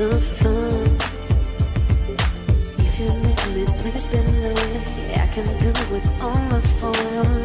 If you need me, please be lonely. I can do it on the phone.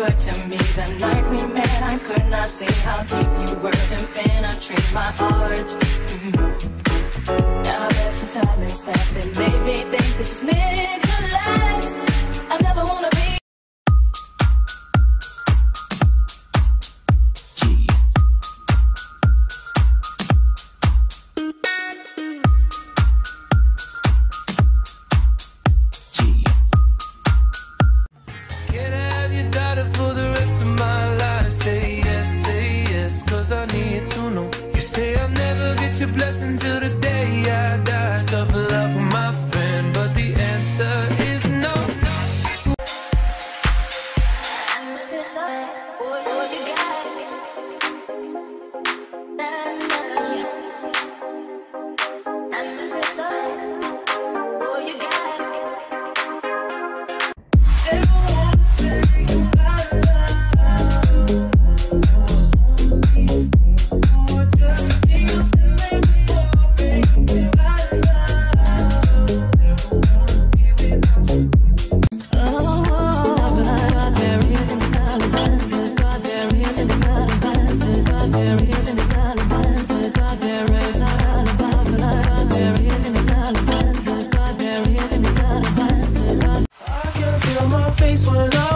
good to me. The night we met, I could not see how deep you were to penetrate my heart. Mm -hmm. Now that some time has passed, and me think this is me. the day I die, suffer face when I